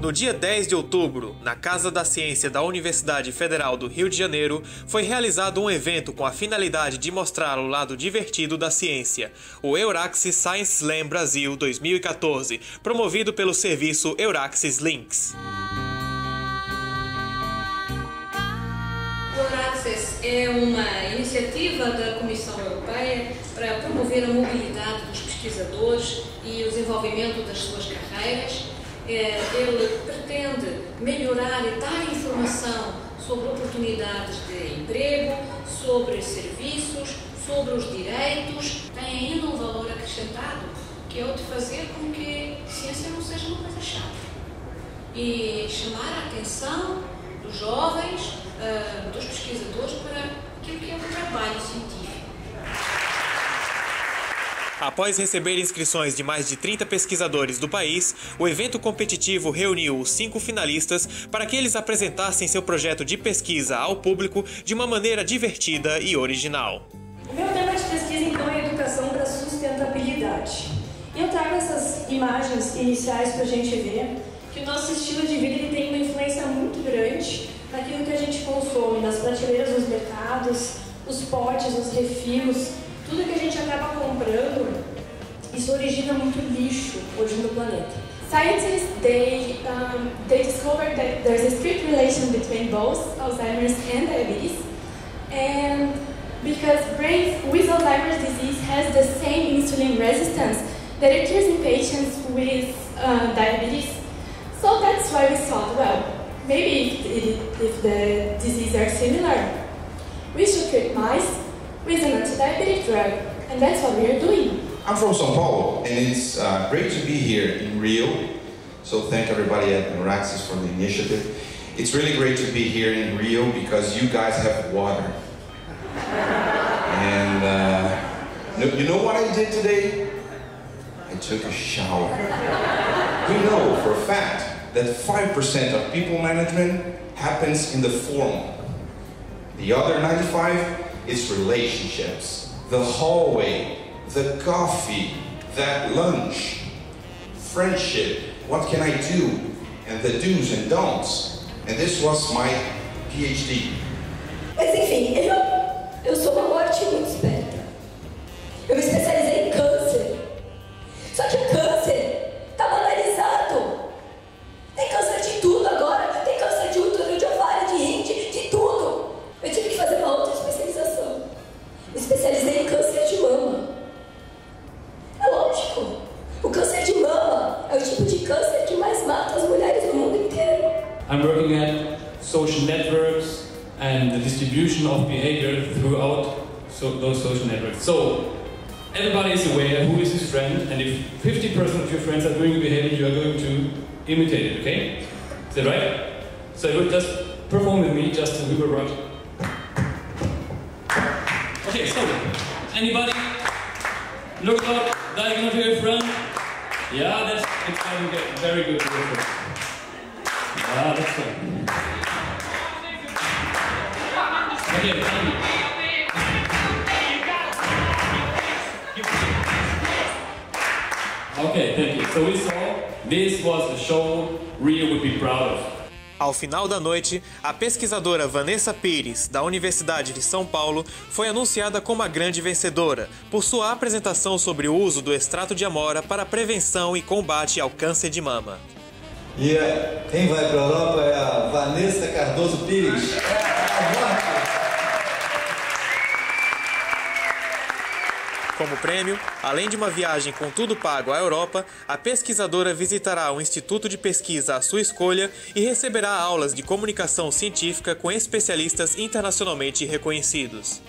No dia 10 de outubro, na Casa da Ciência da Universidade Federal do Rio de Janeiro, foi realizado um evento com a finalidade de mostrar o lado divertido da ciência, o Euraxis Science Slam Brasil 2014, promovido pelo serviço Euraxis Links. O Euraxis é uma iniciativa da Comissão Europeia para promover a mobilidade dos pesquisadores e o desenvolvimento das suas carreiras ele pretende melhorar e dar informação sobre oportunidades de emprego, sobre serviços, sobre os direitos, tem ainda um valor acrescentado, que é o de fazer com que a ciência não seja uma coisa chata. E chamar a atenção dos jovens, uh, dos pesquisadores, para aquilo que é o trabalho científico. Após receber inscrições de mais de 30 pesquisadores do país, o evento competitivo reuniu os cinco finalistas para que eles apresentassem seu projeto de pesquisa ao público de uma maneira divertida e original. O meu tema de pesquisa então é educação para sustentabilidade. Eu trago essas imagens iniciais para a gente ver que o nosso estilo de vida tem uma influência muito grande naquilo que a gente consome, nas prateleiras dos mercados, os potes, os refis, tudo que a gente acaba comprando, isso origina muito lixo hoje no planeta. Scientists they um, they discovered that there's a strict relation between both Alzheimer's and diabetes, and because brain with Alzheimer's disease has the same insulin resistance that occurs in patients with uh, diabetes. So that's why we thought, well, maybe if, if the diseases are similar, we should treat mice with an anti-diabetic drug, and that's what we are doing. I'm from São Paulo, and it's uh, great to be here in Rio. So thank everybody at Neuraxis for the initiative. It's really great to be here in Rio because you guys have water. and uh, you know what I did today? I took a shower. we know for a fact that 5% of people management happens in the formal. The other 95 is relationships, the hallway, the coffee, that lunch, friendship, what can I do, and the do's and don'ts. And this was my PhD. Mas enfim, eu, eu sou uma morte muito. I'm working at social networks and the distribution of behavior throughout so those social networks. So everybody is aware who is his friend, and if 50% of your friends are doing a behavior, you are going to imitate it, okay? Is that right? So you just perform with me, just we will rock. Okay, so anybody look up diagonal to your friend? Yeah, that's it's going get very good thank you. So we saw this was a show Rio would be proud of. Ao final da noite, a pesquisadora Vanessa Pires, da Universidade de São Paulo, foi anunciada como a grande vencedora por sua apresentação sobre o uso do extrato de amora para prevenção e combate ao câncer de mama. E eh, quem vai para a Europa é a Vanessa Cardoso Pires. Como prêmio, além de uma viagem com tudo pago à Europa, a pesquisadora visitará um instituto de pesquisa à sua escolha e receberá aulas de comunicação científica com especialistas internacionalmente reconhecidos.